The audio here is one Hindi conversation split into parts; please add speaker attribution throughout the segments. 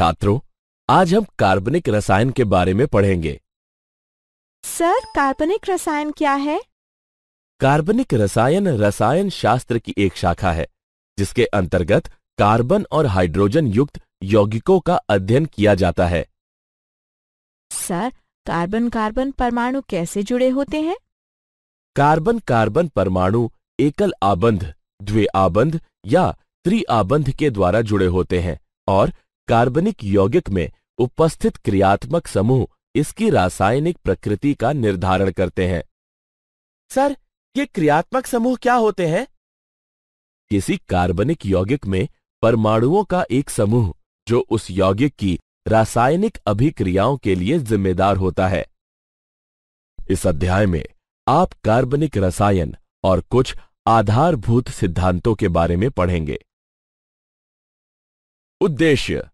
Speaker 1: छात्रों आज हम कार्बनिक रसायन के बारे में पढ़ेंगे।
Speaker 2: सर कार्बनिक रसायन क्या है?
Speaker 1: कार्बनिक रसायन रसायन शास्त्र की एक शाखा है जिसके अंतर्गत कार्बन और हाइड्रोजन युक्त यौगिकों का अध्ययन किया जाता है।
Speaker 2: सर कार्बन कार्बन परमाणु कैसे जुड़े होते हैं?
Speaker 1: कार्बन कार्बन परमाणु एकल आबंध द्वे आबंध या त्रि आबंध के द्वारा जुड़े होते हैं और कार्बनिक यौगिक में उपस्थित क्रियात्मक समूह इसकी रासायनिक प्रकृति का निर्धारण करते हैं। सर, ये क्रियात्मक समूह क्या होते हैं? किसी कार्बनिक यौगिक में परमाणुओं का एक समूह, जो उस यौगिक की रासायनिक अभिक्रियाओं के लिए जिम्मेदार होता है। इस अध्याय में आप कार्बनिक रसायन और कुछ आधारभूत सिद्धांतों के बारे में पढ़ेंगे। उद्देश्य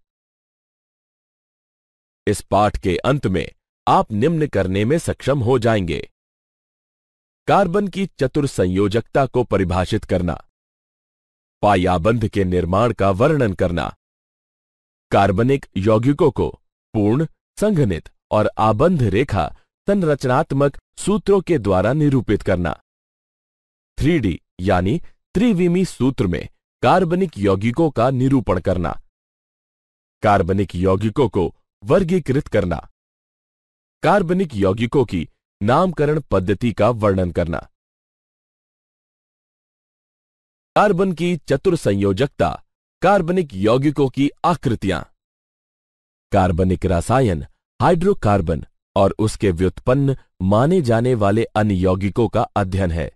Speaker 1: इस पाठ के अंत में आप निम्न करने में सक्षम हो जाएँगे। कार्बन की चतुर संयोजकता को परिभाषित करना। पायाबंध के निर्माण का वर्णन करना। कार्बनिक यौगिकों को पूर्ण, संघनित और आबंध रेखा संरचनात्मक सूत्रों के द्वारा निरूपित करना। थ्री यानी त्रिविमी सूत्र में कार्बनिक यौगिकों का निरूपण करना। कार्बनिक यौगिकों को वर्गीकृत करना। कार्बनिक यौगिकों की नामकरण पद्धति का वर्णन करना। कार्बन की चतुर संयोजकता, कार्बनिक यौगिकों की आकृतियाँ। कार्बनिक रसायन, हाइड्रोकार्बन और उसके व्युत्पन्न माने जाने वाले अन्य यौगिकों का अध्ययन है।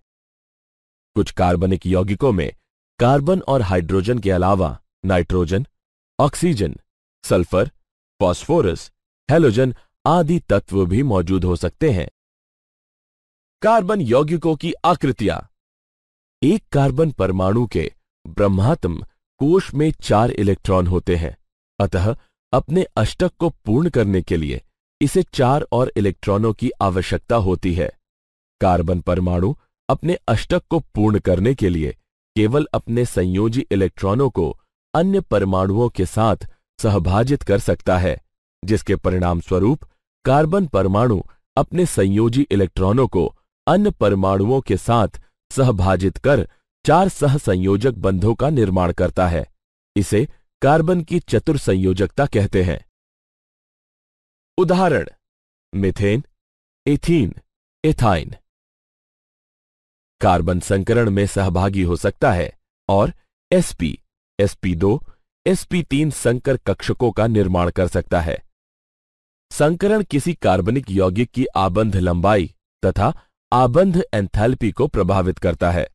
Speaker 1: कुछ कार्बनिक यौगिकों में कार्बन और हाइड्रोजन के अलावा nitrogen, oxygen, sulphur phosphorus halogen आदि तत्व भी मौजूद हो सकते हैं। कार्बन यौगिकों की आकृतियाँ। एक कार्बन परमाणु के ब्रह्मात्म कोश में चार इलेक्ट्रॉन होते हैं। अतः अपने अष्टक को पूर्ण करने के लिए इसे चार और इलेक्ट्रॉनों की आवश्यकता होती है। कार्बन परमाणु अपने अष्टक को पूर्ण करने के लिए केवल अपने संयोजी इलेक्ट्रॉनों को अन्य परमाणुओं के साथ सहभाजित कर सकता है, जिसके परिणाम स्वरूप कार्बन परमाणु अपने संयोजी इलेक्ट्रॉनों को अन्य परमाणुओं के साथ सहभाजित कर चार सह संयोजक बंधों का निर्माण करता है। इसे कार्बन की चतुर संयोजकता कहते हैं। उदाहरण, मिथेन, एथीन, एथाइन। कार्बन संकरण में सहभागी हो सकता है और एसपी sp sp2 sp3 संकर कक्षकों का निर्माण कर सकता है। संकरण किसी कार्बनिक यौगिक की आबंध लंबाई तथा आबंध एंथैल्पी को प्रभावित करता है।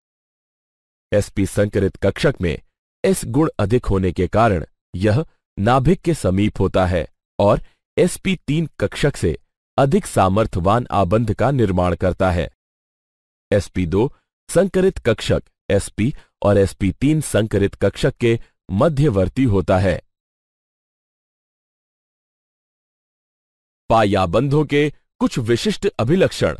Speaker 1: sp संकरित कक्षक में s गुण अधिक होने के कारण यह नाभिक के समीप होता है और sp3 कक्षक से अधिक सामर्थ्यवान आबंध का निर्माण करता है। sp2 संकरित कक्षक sp और sp3 संकरित कक्षक के मध्यवर्ती होता है। पायाबंधों के कुछ विशिष्ट अभिलक्षण।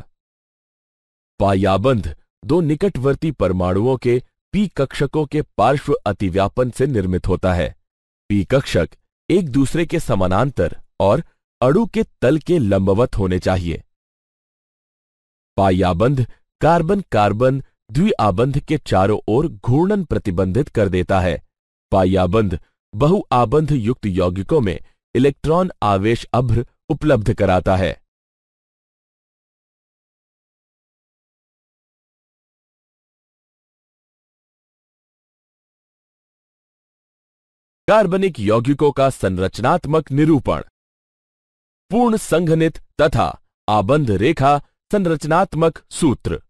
Speaker 1: पायाबंध दो निकटवर्ती परमाणुओं के पी कक्षकों के पार्श्व अतिव्यापन से निर्मित होता है। पी कक्षक एक दूसरे के समानांतर और अणु के तल के लंबवत होने चाहिए। पायाबंध कार्बन कार्बन द्विआबंध के चारों ओर घूर्णन प्रतिबंधित कर देता है। पायाबंध बहुआबंध युक्त यौगिकों में इलेक्ट्रॉन आवेश अभ्र उपलब्ध कराता है। कार्बनिक यौगिकों का संरचनात्मक निरूपण। पूर्ण संघनित तथा आबंध रेखा संरचनात्मक सूत्र।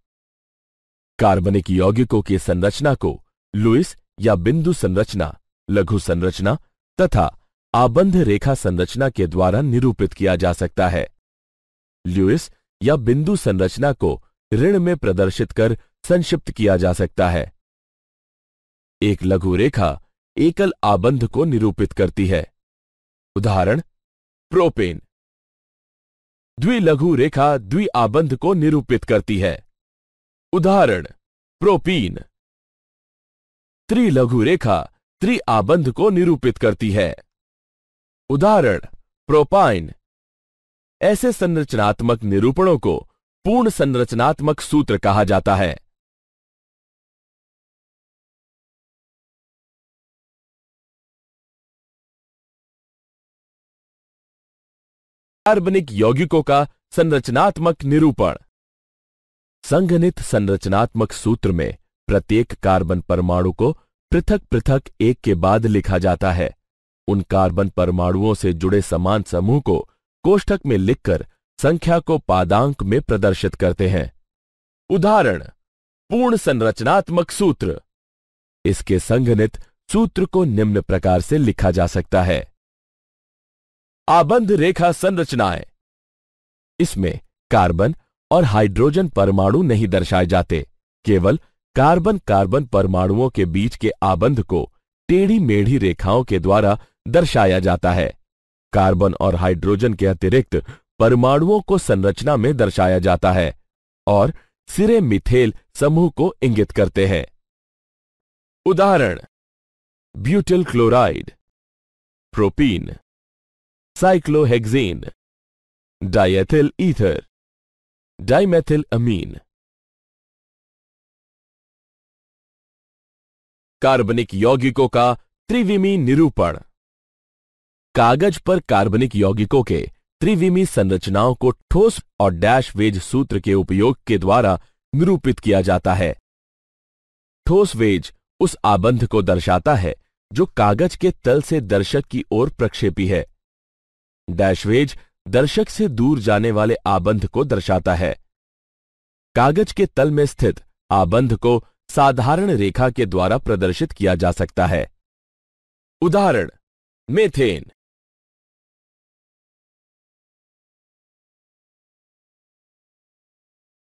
Speaker 1: कार्बनिक यौगिकों की संरचना को लुइस या बिंदु संरचना, लघु संरचना तथा आबंध रेखा संरचना के द्वारा निरूपित किया जा सकता है। लुइस या बिंदु संरचना को ऋण में प्रदर्शित कर संक्षिप्त किया जा सकता है। एक लघु रेखा एकल आबंध को निरूपित करती है। उदाहरण, प्रोपेन। द्विलघु रेखा द्विआबंध को निरूपित करती है। उदाहरण, प्रोपीन। त्रिलघु रेखा त्रिआबंध को निरूपित करती है। उदाहरण, प्रोपाइन। ऐसे संरचनात्मक निरूपणों को पूर्ण संरचनात्मक सूत्र कहा जाता है। कार्बनिक यौगिकों का संरचनात्मक निरूपण। संगणित संरचनात्मक सूत्र में प्रत्येक कार्बन परमाणु को पृथक पृथक एक के बाद लिखा जाता है। उन कार्बन परमाणुओं से जुड़े समान समूह को कोष्ठक में लिखकर संख्या को पादांक में प्रदर्शित करते हैं। उदाहरण, पूर्ण संरचनात्मक सूत्र। इसके संगणित सूत्र को निम्न प्रकार से लिखा जा सकता है। आबंध रेखा संरचनाएँ। इसमें कार्बन और हाइड्रोजन परमाणु नहीं दर्शाए जाते, केवल कार्बन कार्बन परमाणुओं के बीच के आबंध को टेढ़ी मेढ़ी रेखाओं के द्वारा दर्शाया जाता है। कार्बन और हाइड्रोजन के अतिरिक्त परमाणुओं को संरचना में दर्शाया जाता है और सिरे मिथेल समूह को इंगित करते हैं। उदाहरण, butyl chloride, propene, cyclohexane, diethyl ether dimethyl amine. कार्बनिक यौगिकों का त्रिविमी निरूपण। कागज़ पर कार्बनिक यौगिकों के त्रिविमी संरचनाओं को ठोस और डैश वेज सूत्र के उपयोग के द्वारा निरूपित किया जाता है। ठोस वेज उस आबंध को दर्शाता है जो कागज़ के तल से दर्शक की ओर प्रक्षेपी है। डैशवेज दर्शक से दूर जाने वाले आबंध को दर्शाता है। कागज़ के तल में स्थित आबंध को साधारण रेखा के द्वारा प्रदर्शित किया जा सकता है। उदाहरण, मेथेन।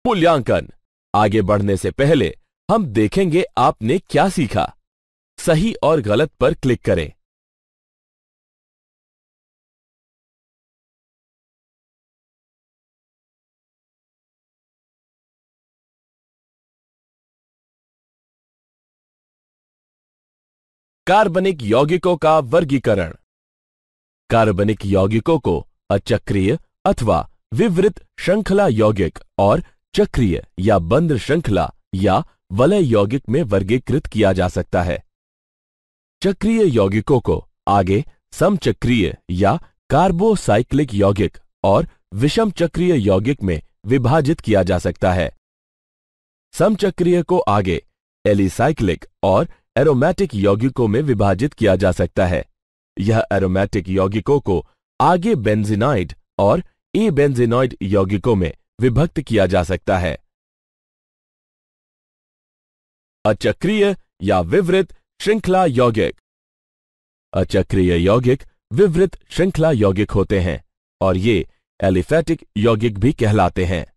Speaker 1: मूल्यांकन। आगे बढ़ने से पहले हम देखेंगे आपने क्या सीखा। सही और गलत पर क्लिक करें। कार्बनिक यौगिकों का वर्गीकरण। कार्बनिक यौगिकों को अचक्रिय अथवा विवृत श्रृंखला यौगिक और चक्रीय या बंद श्रृंखला या वलय यौगिक में वर्गीकृत किया जा सकता है। चक्रीय यौगिकों को आगे समचक्रीय या कार्बोसाइक्लिक यौगिक और विषम चक्रीय यौगिक में विभाजित किया जा सकता है। समचक्रीय को आगे एलिसाइक्लिक और एरोमेटिक यौगिकों में विभाजित किया जा सकता है। यह एरोमेटिक यौगिकों को आगे बेंजिनाइड और ए बेंजिनॉइड यौगिकों में विभक्त किया जा सकता है। अचक्रीय या विवृत श्रृंखला यौगिक। अचक्रीय यौगिक विवृत श्रृंखला यौगिक होते हैं और ये एलिफेटिक यौगिक भी कहलाते हैं।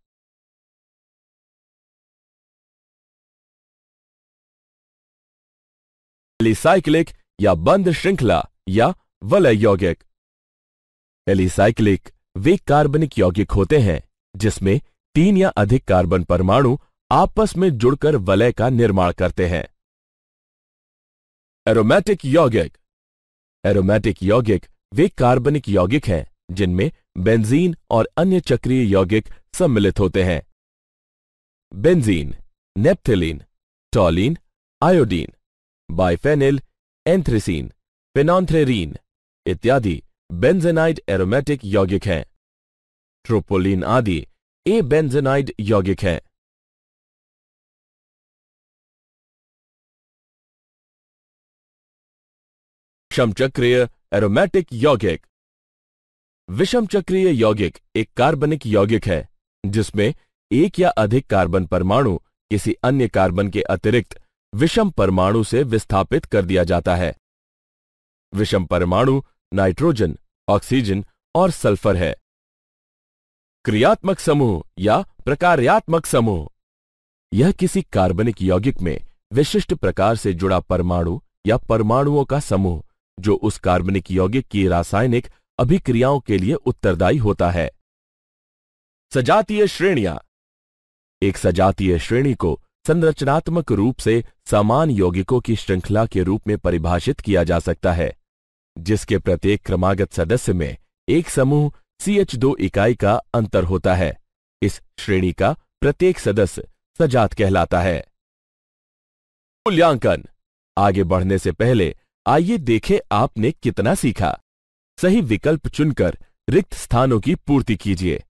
Speaker 1: एलिसाइक्लिक या बंद श्रृंखला या वलय यौगिक। एलिसाइक्लिक वे कार्बनिक यौगिक होते हैं, जिसमें तीन या अधिक कार्बन परमाणु आपस में जुड़कर वलय का निर्माण करते हैं। एरोमेटिक यौगिक। एरोमेटिक यौगिक वे कार्बनिक यौगिक हैं, जिनमें बेंजीन और अन्य चक्रीय यौगिक सम्मिलित होते हैं। बेंजीन नेप्थेलिन टॉलिन आयोडीन बाइफेनिल एंथ्रेसीन फेनॉन्थ्रेरीन इत्यादि बेंजेनाइड एरोमेटिक यौगिक हैं। ट्रोपोलिन आदि ए बेंजेनाइड यौगिक हैं। विषमचक्रीय एरोमेटिक यौगिक। विषमचक्रीय यौगिक एक कार्बनिक यौगिक है, जिसमें एक या अधिक कार्बन परमाणु किसी अन्य कार्बन के अतिरिक्त विषम परमाणु से विस्थापित कर दिया जाता है। विषम परमाणु नाइट्रोजन, ऑक्सीजन और सल्फ़र है। क्रियात्मक समूह या प्रकार्यात्मक समूह। यह किसी कार्बनिक यौगिक में विशिष्ट प्रकार से जुड़ा परमाणु या परमाणुओं का समूह, जो उस कार्बनिक यौगिक की रासायनिक अभिक्रियाओं के लिए उत्तरदायी होता है। सजातीय श्रेणियाँ। एक सजातीय श्रेणी को संरचनात्मक रूप से समान यौगिकों की श्रृंखला के रूप में परिभाषित किया जा सकता है, जिसके प्रत्येक क्रमागत सदस्य में एक समूह सी दो इकाई का अंतर होता है। इस श्रेणी का प्रत्येक सदस्य सजात कहलाता है। मूल्यांकन। आगे बढ़ने से पहले आइए देखें आपने कितना सीखा। सही विकल्प चुनकर रिक्त स्थानों की पूर्ति कीजिए।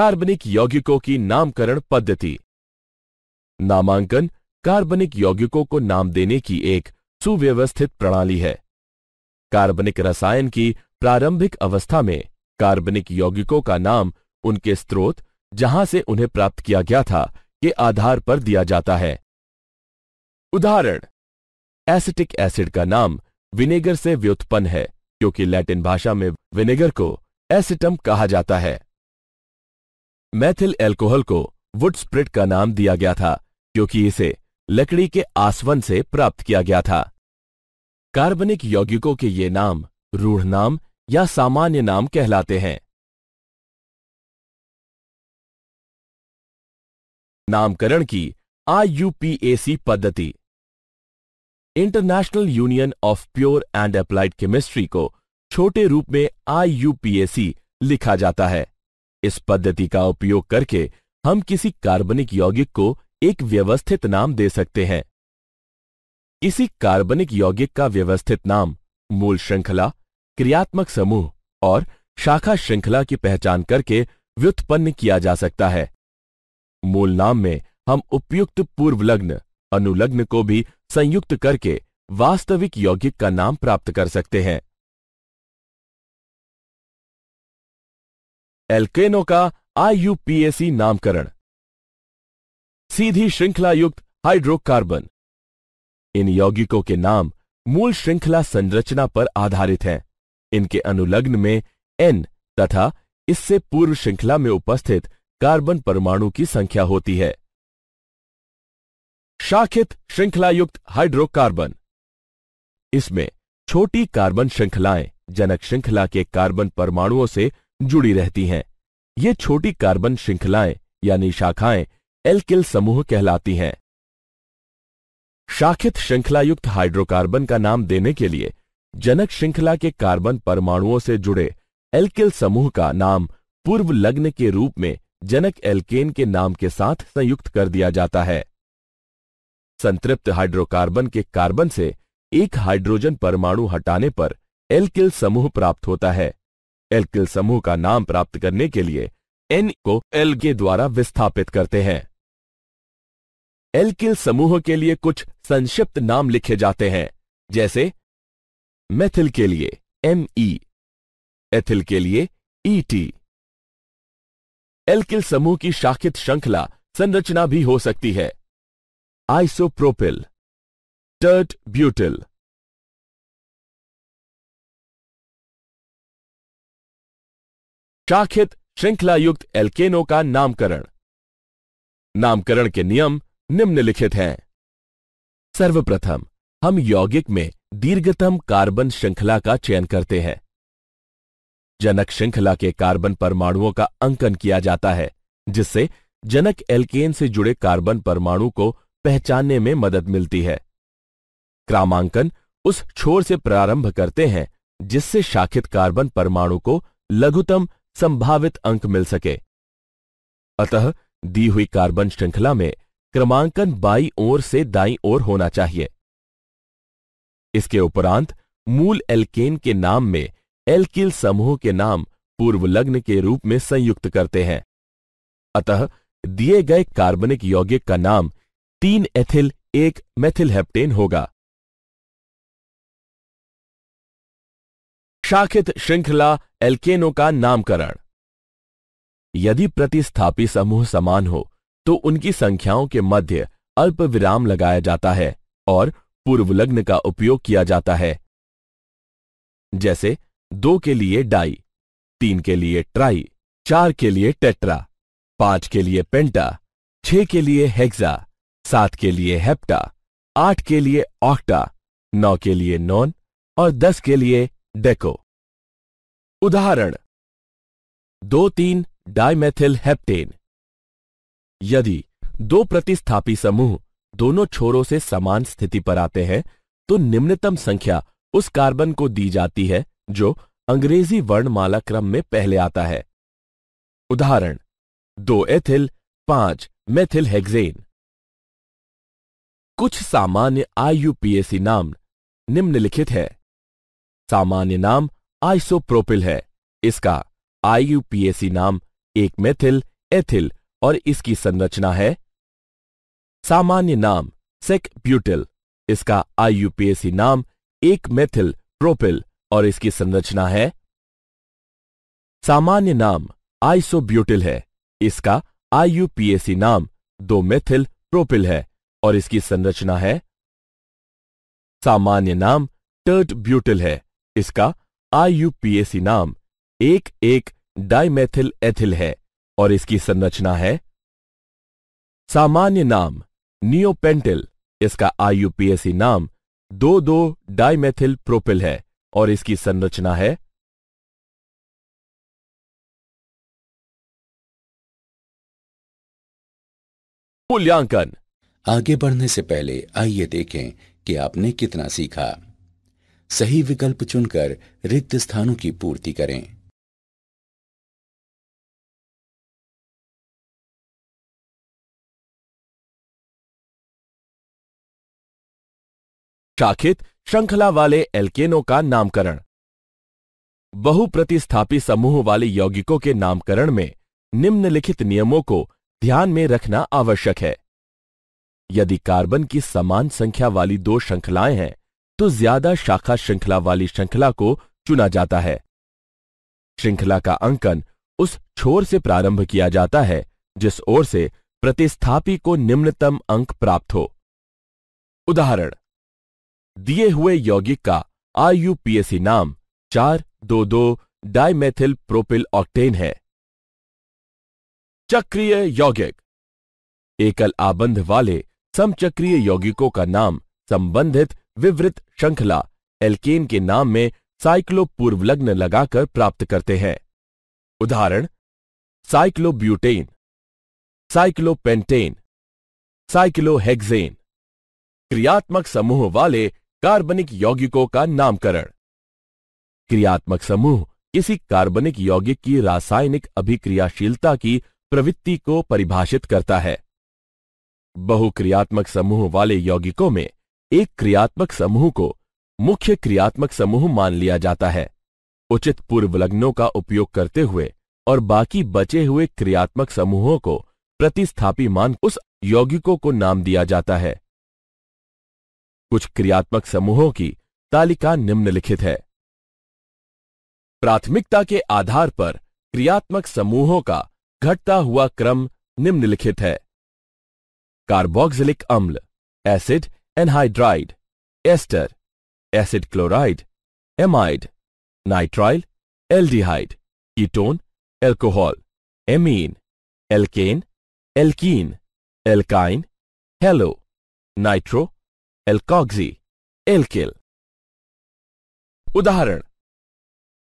Speaker 1: कार्बनिक यौगिकों की नामकरण पद्धति। नामांकन कार्बनिक यौगिकों को नाम देने की एक सुव्यवस्थित प्रणाली है। कार्बनिक रसायन की प्रारंभिक अवस्था में कार्बनिक यौगिकों का नाम उनके स्रोत, जहाँ से उन्हें प्राप्त किया गया था, के आधार पर दिया जाता है। उदाहरण, एसिटिक एसिड का नाम विनेगर से व्युत्पन्न है, क्योंकि लैटिन भाषा में विनेगर को एसिटम कहा जाता है। मैथिल एल्कोहल को वुड स्प्रिट का नाम दिया गया था, क्योंकि इसे लकड़ी के आसवन से प्राप्त किया गया था। कार्बनिक यौगिकों के ये नाम रूढ़ नाम या सामान्य नाम कहलाते हैं। नामकरण की आईयूपीएसी पद्धति। International union of pure and applied chemistry को छोटे रूप में आईयूपीएसी लिखा जाता है। इस पद्धति का उपयोग करके हम किसी कार्बनिक यौगिक को एक व्यवस्थित नाम दे सकते हैं। किसी कार्बनिक यौगिक का व्यवस्थित नाम मूल श्रृंखला, क्रियात्मक समूह और शाखा श्रृंखला की पहचान करके व्युत्पन्न किया जा सकता है। मूल नाम में हम उपयुक्त पूर्वलग्न, अनुलग्न को भी संयुक्त करके वास्तविक यौगिक का नाम प्राप्त कर सकते हैं। एल्केनो का आईयूपीएसी नामकरण। सीधी श्रृंखला युक्त हाइड्रोकार्बन। इन यौगिकों के नाम मूल श्रृंखला संरचना पर आधारित हैं। इनके अनुलग्न में एन तथा इससे पूर्व श्रृंखला में उपस्थित कार्बन परमाणु की संख्या होती है। शाखित श्रृंखलायुक्त हाइड्रोकार्बन। इसमें छोटी कार्बन श्रृंखलाएँ जनक श्रृंखला के कार्बन परमाणुओं से जुड़ी रहती हैं। ये छोटी कार्बन श्रृंखलाएँ, यानी शाखाएँ, एल्किल समूह कहलाती हैं। शाखित श्रृंखलायुक्त हाइड्रोकार्बन का नाम देने के लिए जनक श्रृंखला के कार्बन परमाणुओं से जुड़े एल्किल समूह का नाम पूर्व लग्न के रूप में जनक एल्केन के नाम के साथ संयुक्त कर दिया जाता है। संतृप्त हाइड्रोकार्बन के कार्बन से एक हाइड्रोजन परमाणु हटाने पर एल्किल समूह प्राप्त होता है। एल्किल समूह का नाम प्राप्त करने के लिए एन को एल के द्वारा विस्थापित करते हैं। एल्किल समूह के लिए कुछ संक्षिप्त नाम लिखे जाते हैं, जैसे मेथिल के लिए एम ई, एथिल के लिए ई टी। एल्किल समूह की शाखित श्रृंखला संरचना भी हो सकती है। Isopropyl, tert butyl. शाखित श्रृंखलायुक्त एल्केनो का नामकरण। नामकरण के नियम निम्नलिखित हैं। सर्वप्रथम, हम यौगिक में दीर्घतम कार्बन श्रृंखला का चयन करते हैं। जनक श्रृंखला के कार्बन परमाणुओं का अंकन किया जाता है, जिससे जनक एल्केन से जुड़े कार्बन परमाणु को पहचानने में मदद मिलती है। क्रमांकन उस छोर से प्रारंभ करते हैं, जिससे शाखित कार्बन परमाणु को लघुतम संभावित अंक मिल सके। अतः दी हुई कार्बन श्रृंखला में क्रमांकन बाई ओर से दाई ओर होना चाहिए। इसके उपरांत मूल एल्केन के नाम में एल्किल समूह के नाम पूर्व लग्न के रूप में संयुक्त करते हैं। अतः दिए गए कार्बनिक यौगिक का नाम तीन एथिल एक मेथिल हेप्टेन होगा। शाखित श्रृंखला एल्केनो का नामकरण। यदि प्रतिस्थापी समूह समान हो तो उनकी संख्याओं के मध्य अल्प विराम लगाया जाता है और पूर्व लग्न का उपयोग किया जाता है। जैसे, दो के लिए डाई, तीन के लिए ट्राई, चार के लिए टेट्रा, पाँच के लिए पेंटा, छह के लिए हेक्सा, सात के लिए हेप्टा, आठ के लिए ऑक्टा, नौ के लिए नॉन और दस के लिए डेको उदाहरण। दो तीन डाइमेथिल हेप्टेन। यदि दो प्रतिस्थापी समूह दोनों छोरों से समान स्थिति पर आते हैं तो निम्नतम संख्या उस कार्बन को दी जाती है, जो अंग्रेज़ी वर्णमाला क्रम में पहले आता है। उदाहरण। दो एथिल, पाँच मेथिल हेक्सेन। कुछ सामान्य आईयूपीएसी नाम निम्नलिखित है। सामान्य नाम आइसोप्रोपिल है। इसका आईयूपीएसी नाम एक मेथिल एथिल और इसकी संरचना है। सामान्य नाम सेक ब्यूटिल इसका आईयूपीएसी नाम एक मेथिल प्रोपिल और इसकी संरचना है। सामान्य नाम आइसोब्यूटिल है। इसका आईयूपीएसी नाम दो मेथिल प्रोपिल है और इसकी संरचना है। सामान्य नाम टर्ट ब्यूटिल है। इसका आईयूपीएसी नाम एक एक डाइमेथिल एथिल है और इसकी संरचना है सामान्य नाम नियोपेंटिल इसका आईयूपीएसी नाम दो दो डाइमेथिल प्रोपिल है और इसकी संरचना है मूल्यांकन।
Speaker 3: आगे बढ़ने से पहले आइए देखें कि आपने कितना सीखा। सही विकल्प चुनकर रिक्त स्थानों की पूर्ति करें।
Speaker 1: शाखित श्रृंखला वाले एल्केनों का नामकरण। बहुप्रतिस्थापी समूह वाले यौगिकों के नामकरण में निम्नलिखित नियमों को ध्यान में रखना आवश्यक है। यदि कार्बन की समान संख्या वाली दो श्रृंखलाएँ हैं तो ज़्यादा शाखा श्रृंखला वाली श्रृंखला को चुना जाता है। श्रृंखला का अंकन उस छोर से प्रारंभ किया जाता है, जिस ओर से प्रतिस्थापी को निम्नतम अंक प्राप्त हो। उदाहरण, दिए हुए यौगिक का आईयूपीएसी नाम चार दो दो डाइमेथिल प्रोपिल ऑक्टेन है। चक्रीय यौगिक, एकल आबंध वाले समचक्रीय यौगिकों का नाम संबंधित विवृत श्रृंखला एल्केन के नाम में साइक्लोपूर्वलग्न लगाकर प्राप्त करते हैं। उदाहरण, साइक्लोब्यूटेन, साइक्लोपेंटेन, साइक्लोहेक्सेन। क्रियात्मक समूह वाले कार्बनिक यौगिकों का नामकरण। क्रियात्मक समूह किसी कार्बनिक यौगिक की रासायनिक अभिक्रियाशीलता की प्रवृत्ति को परिभाषित करता है। बहुक्रियात्मक समूह वाले यौगिकों में एक क्रियात्मक समूह को मुख्य क्रियात्मक समूह मान लिया जाता है। उचित पूर्व लग्नों का उपयोग करते हुए और बाकी बचे हुए क्रियात्मक समूहों को प्रतिस्थापी मान उस यौगिकों को नाम दिया जाता है। कुछ क्रियात्मक समूहों की तालिका निम्नलिखित है। प्राथमिकता के आधार पर क्रियात्मक समूहों का घटता हुआ क्रम निम्नलिखित है। कार्बोक्सिलिक अम्ल, acid anhydride ester acid chloride amide nitrile aldehyde ketone alcohol amine alkane alkene alkyne halo nitro alkoxy alkyl उदाहरण,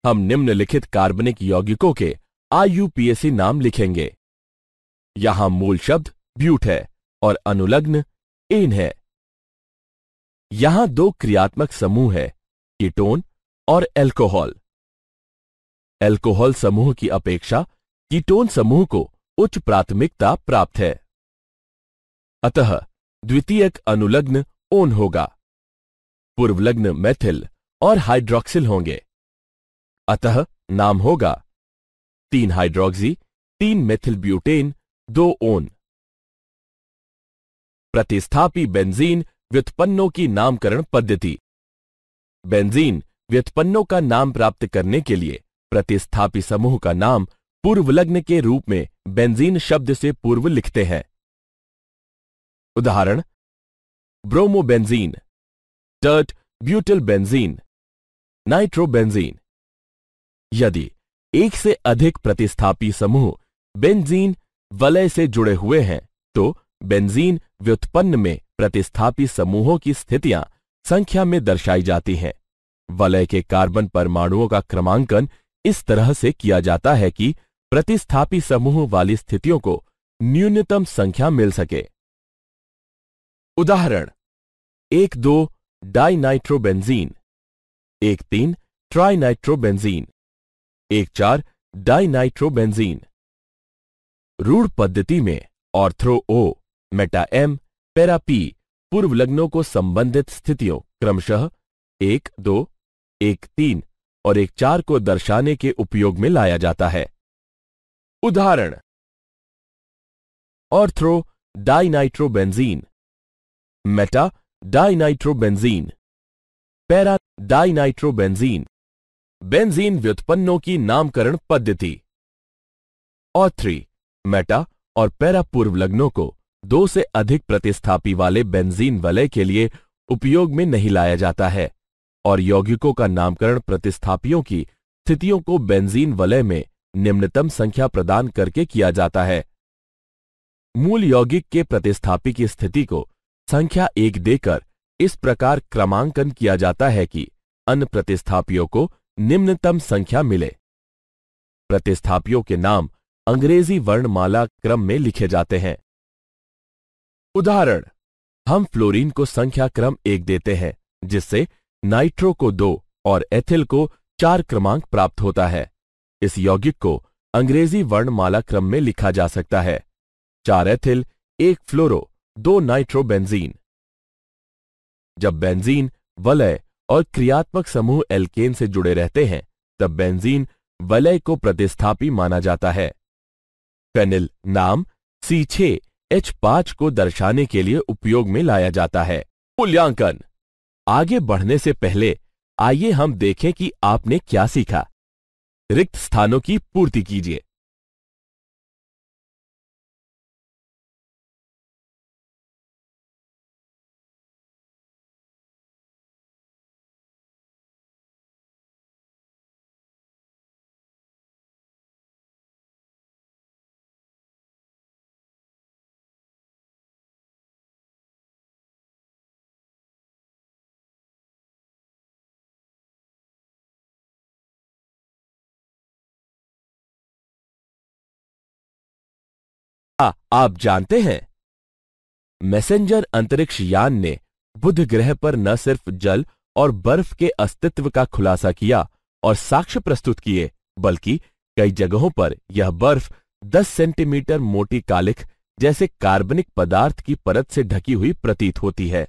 Speaker 1: हम निम्नलिखित कार्बनिक यौगिकों के आईयूपीएसी नाम लिखेंगे। यहाँ मूल शब्द ब्यूट है और अनुलग्न एन है। यहाँ दो क्रियात्मक समूह है, कीटोन और एल्कोहल एल्कोहल समूह की अपेक्षा कीटोन समूह को उच्च प्राथमिकता प्राप्त है। अतः द्वितीयक अनुलग्न ओन होगा। पूर्वलग्न मेथिल और हाइड्रोक्सिल होंगे। अतः नाम होगा तीन हाइड्रोक्सी तीन मेथिल ब्यूटेन दो ओन। प्रतिस्थापी बेंजीन व्युत्पन्नों की नामकरण पद्धति। बेंजीन व्युत्पन्नों का नाम प्राप्त करने के लिए प्रतिस्थापी समूह का नाम पूर्व लग्न के रूप में बेंजीन शब्द से पूर्व लिखते हैं। उदाहरण, bromobenzene tert butyl benzene nitrobenzene. यदि एक से अधिक प्रतिस्थापी समूह बेंजीन वलय से जुड़े हुए हैं तो बेंजीन व्युत्पन्न में प्रतिस्थापी समूहों की स्थितियाँ संख्या में दर्शाई जाती हैं। वलय के कार्बन परमाणुओं का क्रमांकन इस तरह से किया जाता है कि प्रतिस्थापी समूह वाली स्थितियों को न्यूनतम संख्या मिल सके। उदाहरण, एक दो डाइनाइट्रोबेंजीन एक तीन ट्राइनाइट्रोबेंजीन एक चार डाइनाइट्रोबेंजीन रूढ़ पद्धति में ortho O, meta M para P पूर्व लग्नों को संबंधित स्थितियों, क्रमशः एक, दो, एक, तीन और एक, चार को दर्शाने के उपयोग में लाया जाता है। उदाहरण ortho dinitrobenzene, meta dinitrobenzene, para dinitrobenzene, benzene व्युत्पन्नों की नामकरण पद्धति। ऑथ्री मेटा और पैरा पूर्व लग्नों को दो से अधिक प्रतिस्थापी वाले बेंजीन वलय के लिए उपयोग में नहीं लाया जाता है, और यौगिकों का नामकरण प्रतिस्थापियों की स्थितियों को बेंजीन वलय में निम्नतम संख्या प्रदान करके किया जाता है। मूल यौगिक के प्रतिस्थापी की स्थिति को संख्या एक देकर इस प्रकार क्रमांकन किया जाता है कि अन्य प्रतिस्थापियों को निम्नतम संख्या मिले। प्रतिस्थापियों के नाम अंग्रेज़ी वर्णमाला क्रम में लिखे जाते हैं। उदाहरण, हम फ्लोरीन को संख्या क्रम एक देते हैं, जिससे नाइट्रो को दो और एथिल को चार क्रमांक प्राप्त होता है। इस यौगिक को अंग्रेज़ी वर्णमाला क्रम में लिखा जा सकता है। चार एथिल, एक फ्लोरो, दो नाइट्रो बेंजीन जब बेंजीन, वलय और क्रियात्मक समूह एल्केन से जुड़े रहते हैं, तब बेंजीन वलय को प्रतिस्थापी माना जाता है। फेनिल नाम, सी छे एच पाँच को दर्शाने के लिए उपयोग में लाया जाता है। मूल्यांकन। आगे बढ़ने से पहले, आइए हम देखें कि आपने क्या सीखा। रिक्त स्थानों की पूर्ति कीजिए। आप जानते हैं। मैसेंजर अंतरिक्ष यान ने बुध ग्रह पर न सिर्फ़ जल और बर्फ़ के अस्तित्व का खुलासा किया और साक्ष्य प्रस्तुत किए, बल्कि कई जगहों पर यह बर्फ़ 10 सेंटीमीटर मोटी कालिख जैसे कार्बनिक पदार्थ की परत से ढकी हुई प्रतीत होती है।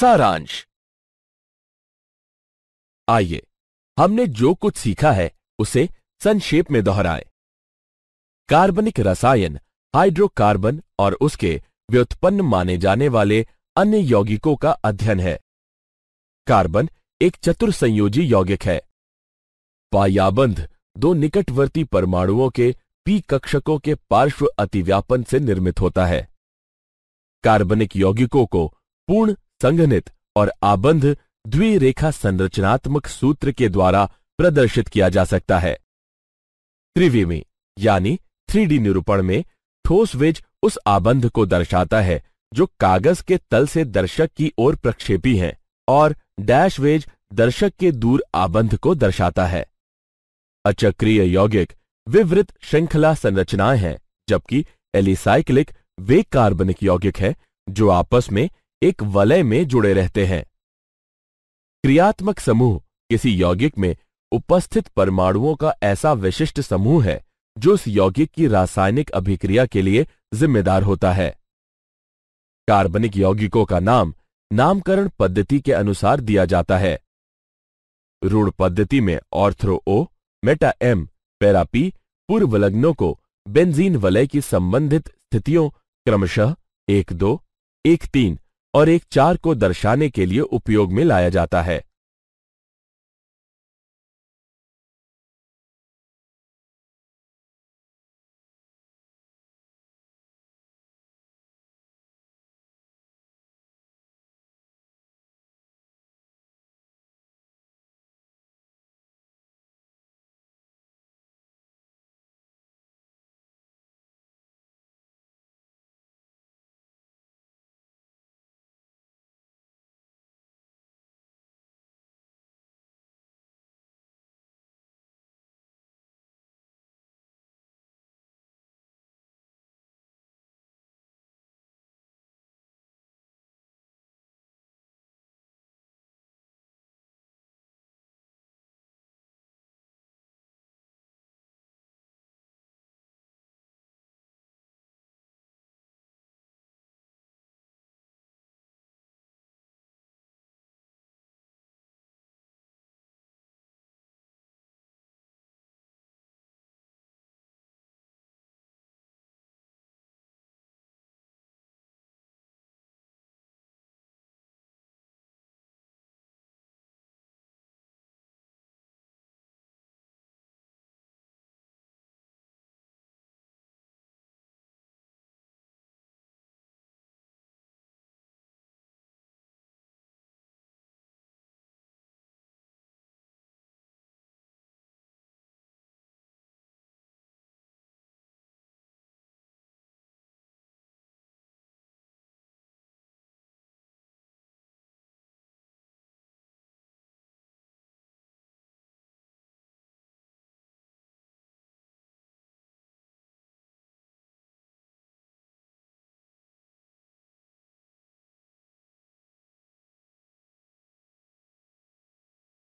Speaker 1: सारांश। आइए। हमने जो कुछ सीखा है, उसे संक्षेप में दोहराए। कार्बनिक रसायन, हाइड्रोकार्बन और उसके व्युत्पन्न माने जाने वाले अन्य यौगिकों का अध्ययन है। कार्बन एक चतुर संयोजी यौगिक है। पायाबंध दो निकटवर्ती परमाणुओं के पी कक्षकों के पार्श्व अतिव्यापन से निर्मित होता है। कार्बनिक यौगिकों को पूर्ण, संघनित और आबंध द्विरेखा संरचनात्मक सूत्र के द्वारा प्रदर्शित किया जा सकता है। त्रिविमी यानी थ्री निरूपण में ठोस वेज उस आबंध को दर्शाता है जो कागज़ के तल से दर्शक की ओर प्रक्षेपी है और डैश वेज दर्शक के दूर आबंध को दर्शाता है। अचक्रीय यौगिक विवृत श्रृंखला संरचनाएँ हैं, जबकि एलिसाइक्लिक वे कार्बनिक यौगिक है जो आपस में एक वलय में जुड़े रहते हैं। क्रियात्मक समूह किसी यौगिक में उपस्थित परमाणुओं का ऐसा विशिष्ट समूह है, जो उस यौगिक की रासायनिक अभिक्रिया के लिए जिम्मेदार होता है। कार्बनिक यौगिकों का नाम नामकरण पद्धति के अनुसार दिया जाता है। रूढ़ पद्धति में ortho O, meta M, para P, पूर्व लग्नों को बेंजीन वलय की संबंधित स्थितियों क्रमशः एक दो, एक तीन और एक चार को दर्शाने के लिए उपयोग में लाया जाता है।